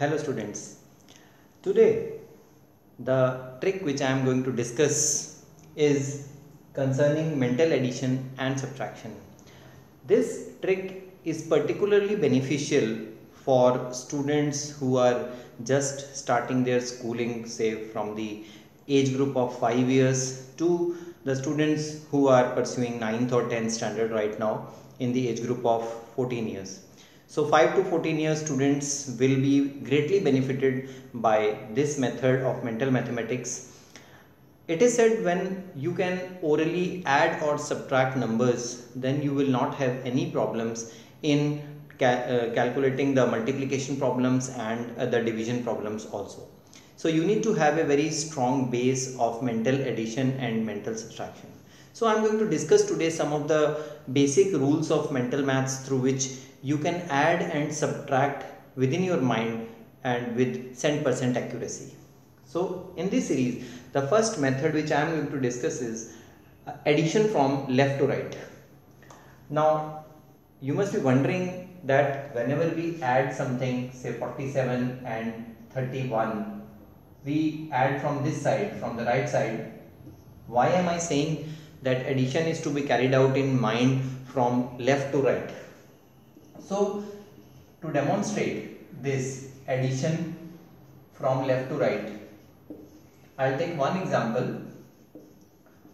Hello students. Today the trick which I am going to discuss is concerning mental addition and subtraction. This trick is particularly beneficial for students who are just starting their schooling say from the age group of 5 years to the students who are pursuing 9th or 10th standard right now in the age group of 14 years. So 5 to 14 years students will be greatly benefited by this method of mental mathematics. It is said when you can orally add or subtract numbers then you will not have any problems in ca uh, calculating the multiplication problems and uh, the division problems also. So you need to have a very strong base of mental addition and mental subtraction. So I'm going to discuss today some of the basic rules of mental maths through which you can add and subtract within your mind and with cent percent accuracy. So in this series, the first method which I am going to discuss is uh, addition from left to right. Now you must be wondering that whenever we add something say 47 and 31 we add from this side from the right side why am I saying that addition is to be carried out in mind from left to right so to demonstrate this addition from left to right I'll take one example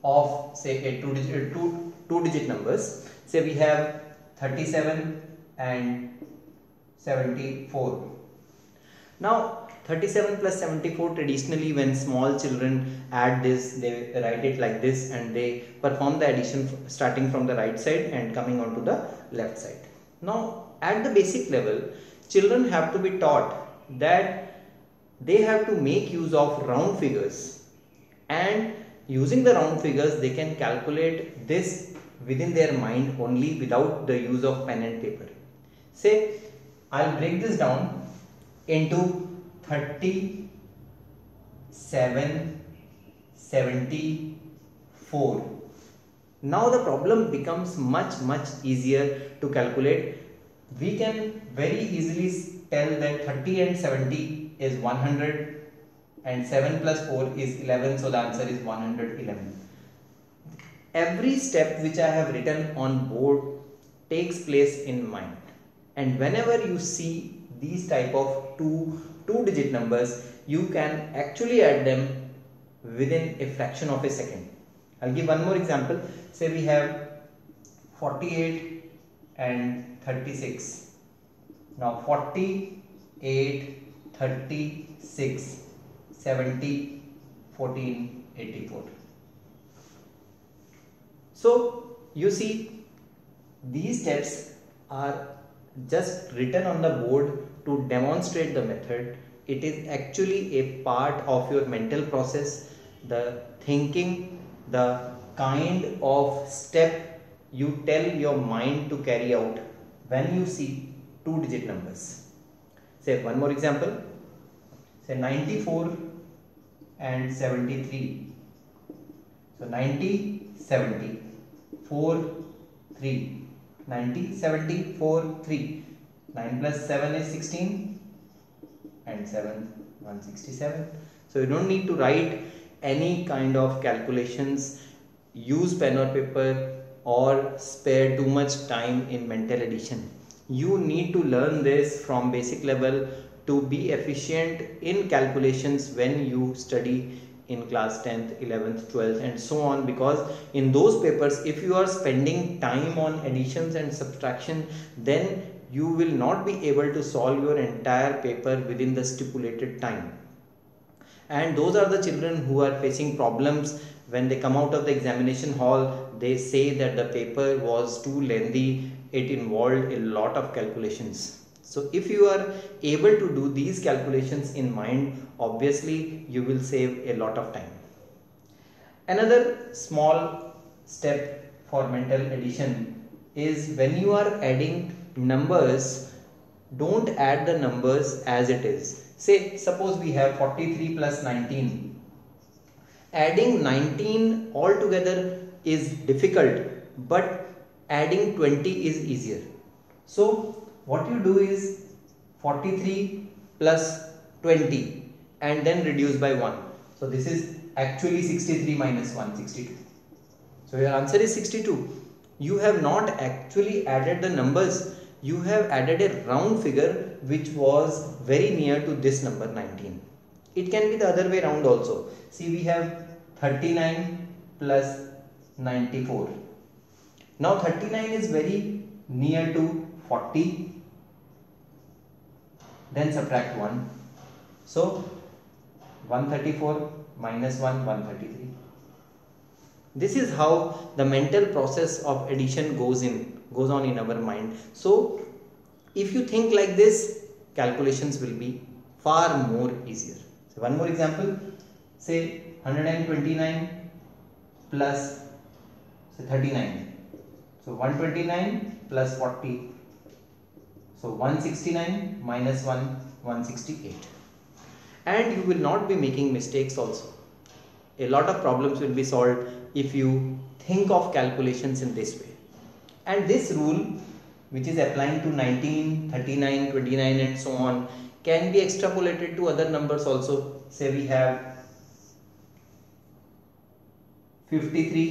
of say a two digit uh, two two digit numbers. Say we have 37 and 74 now 37 plus 74 traditionally when small children add this they write it like this and they perform the addition starting from the right side and coming on to the left side. Now at the basic level children have to be taught that they have to make use of round figures and using the round figures they can calculate this within their mind only without the use of pen and paper. Say I'll break this down into 30, 7, 74. Now the problem becomes much much easier to calculate. We can very easily tell that 30 and 70 is 100 and 7 plus 4 is 11 so the answer is 111 every step which I have written on board takes place in mind. And whenever you see these type of two two digit numbers you can actually add them within a fraction of a second. I'll give one more example. Say we have 48 and 36 now 48 36 70 14 84 so you see these steps are just written on the board to demonstrate the method. It is actually a part of your mental process, the thinking, the kind of step you tell your mind to carry out when you see two digit numbers. Say one more example. Say 94 and 73. So 90, 70. 4 3 90 70 4 3 9 plus 7 is 16 and 7 167 so you don't need to write any kind of calculations use pen or paper or spare too much time in mental addition. You need to learn this from basic level to be efficient in calculations when you study in class 10th 11th 12th and so on because in those papers if you are spending time on additions and subtraction then you will not be able to solve your entire paper within the stipulated time. And those are the children who are facing problems when they come out of the examination hall they say that the paper was too lengthy it involved a lot of calculations so if you are able to do these calculations in mind, obviously you will save a lot of time. Another small step for mental addition is when you are adding numbers, don't add the numbers as it is. Say suppose we have 43 plus 19. Adding 19 altogether is difficult but adding 20 is easier. So what you do is 43 plus 20 and then reduce by 1 so this is actually 63 minus 162 so your answer is 62 you have not actually added the numbers. You have added a round figure which was very near to this number 19 it can be the other way around also. See we have 39 plus 94 now 39 is very near to 40 then subtract 1 so 134 minus 1 133 this is how the mental process of addition goes in goes on in our mind. So if you think like this calculations will be far more easier. So one more example say 129 plus say 39 so 129 plus 40 so 169 minus 1 168 and you will not be making mistakes also. A lot of problems will be solved if you think of calculations in this way. And this rule which is applying to 19 39 29 and so on can be extrapolated to other numbers also. Say we have 53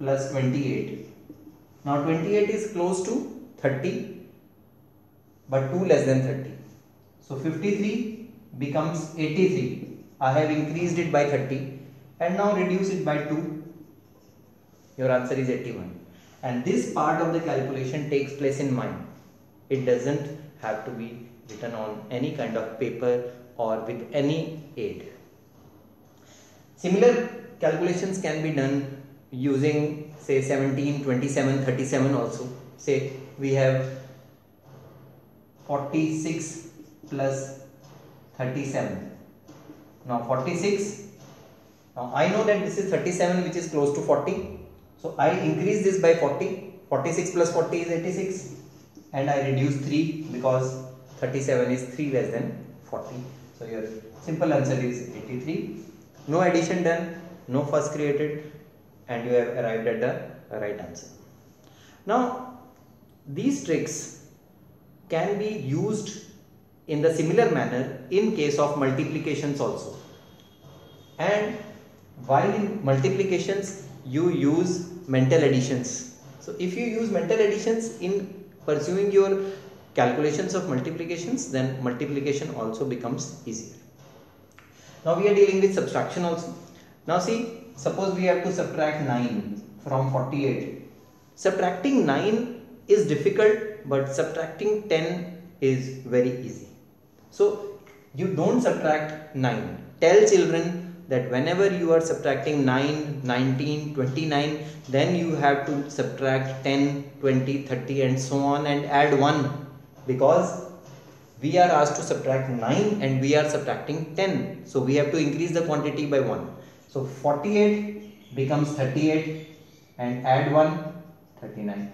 plus 28 now 28 is close to 30 but 2 less than 30 so 53 becomes 83. I have increased it by 30 and now reduce it by 2. Your answer is 81. And this part of the calculation takes place in mind. It doesn't have to be written on any kind of paper or with any aid. Similar calculations can be done using say 17, 27, 37 also. Say we have 46 plus 37 now 46 now I know that this is 37 which is close to 40 so I increase this by 40 46 plus 40 is 86 and I reduce 3 because 37 is 3 less than 40 so your simple answer is 83 no addition done no fuss created and you have arrived at the right answer. Now these tricks can be used in the similar manner in case of multiplications also. And while in multiplications you use mental additions. So if you use mental additions in pursuing your calculations of multiplications then multiplication also becomes easier. Now we are dealing with subtraction also now see suppose we have to subtract 9 from 48 subtracting 9 is difficult but subtracting 10 is very easy so you don't subtract 9. Tell children that whenever you are subtracting 9, 19, 29, then you have to subtract 10, 20, 30 and so on and add 1 because we are asked to subtract 9 and we are subtracting 10. So we have to increase the quantity by 1. So 48 becomes 38 and add 1, 39.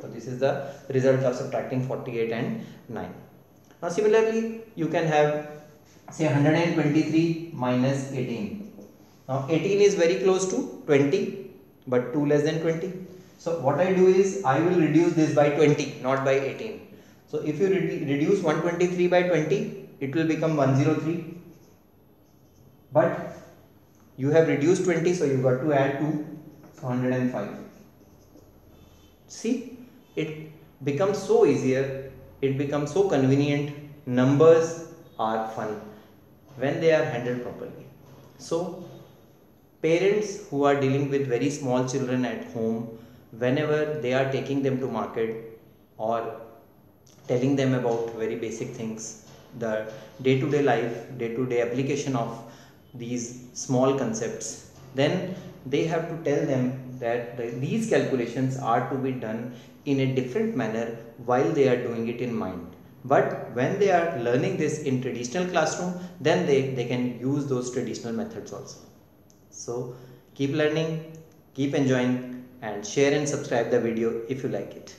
So this is the result of subtracting 48 and 9. Now similarly you can have say 123 minus 18. Now 18 is very close to 20 but 2 less than 20. So what I do is I will reduce this by 20 not by 18. So if you reduce 123 by 20 it will become 103 but you have reduced 20 so you got to add 2 so 105 see it becomes so easier it becomes so convenient numbers are fun when they are handled properly. So parents who are dealing with very small children at home whenever they are taking them to market or telling them about very basic things the day to day life day to day application of these small concepts then they have to tell them that the, these calculations are to be done in a different manner while they are doing it in mind. But when they are learning this in traditional classroom then they, they can use those traditional methods also. So keep learning keep enjoying and share and subscribe the video if you like it